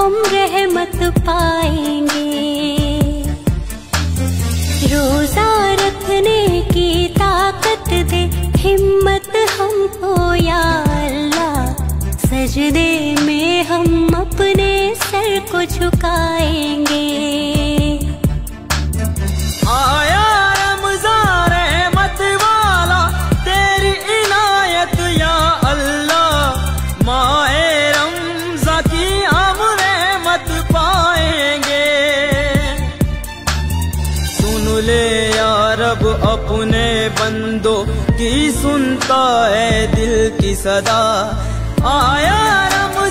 हम रहमत पाएँगे। रोजा रखने की ताकत दे, हिम्मत हम या अल्लाह। सजदे में हम अपने सर को झुकाएँगे। या रब अपने बंदों की सुनता है दिल की सदा। आया रमज़ान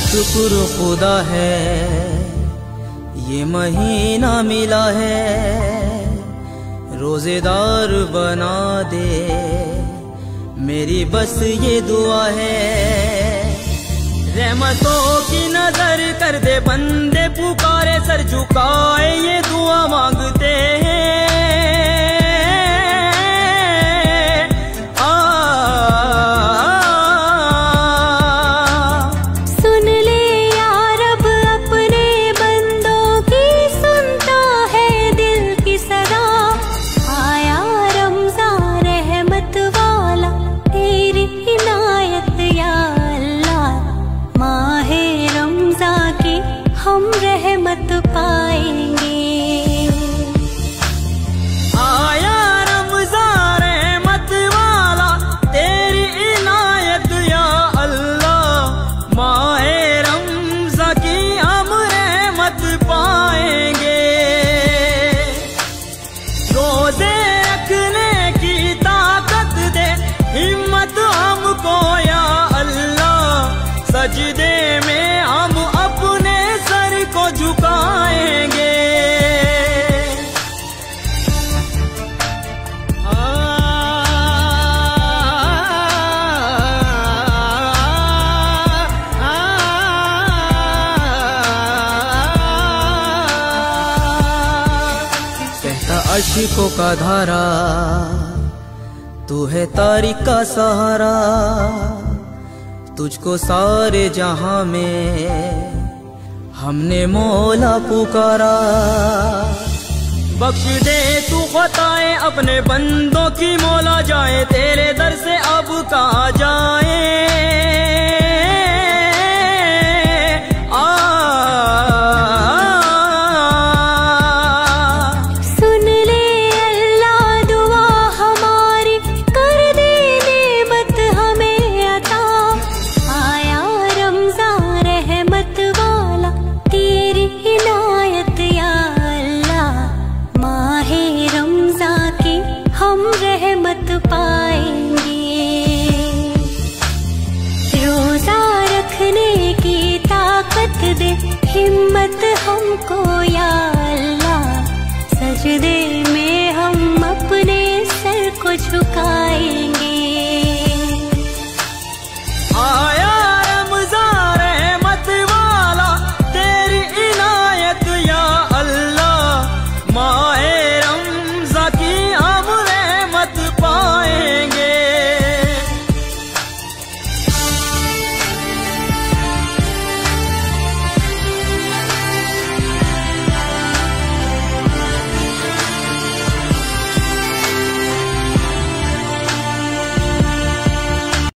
शुक्र खुदा है, ये महीना मिला है, रोजेदार बना दे। मेरी बस ये दुआ है, रहमतों की नज़र कर दे बंदे, पुकारे सर झुकाए ये दुआ मांगते हैं। अशिकों का धारा, तू है तारीख का सहारा, तुझको सारे जहाँ में हमने मौला पुकारा। बख्श दे तू खताए अपने बंदों की, मौला जाए तेरे दर से अब कहा जाए? दे हिम्मत हमको या अल्लाह। सजदे में हम अपने सर को झुकाए।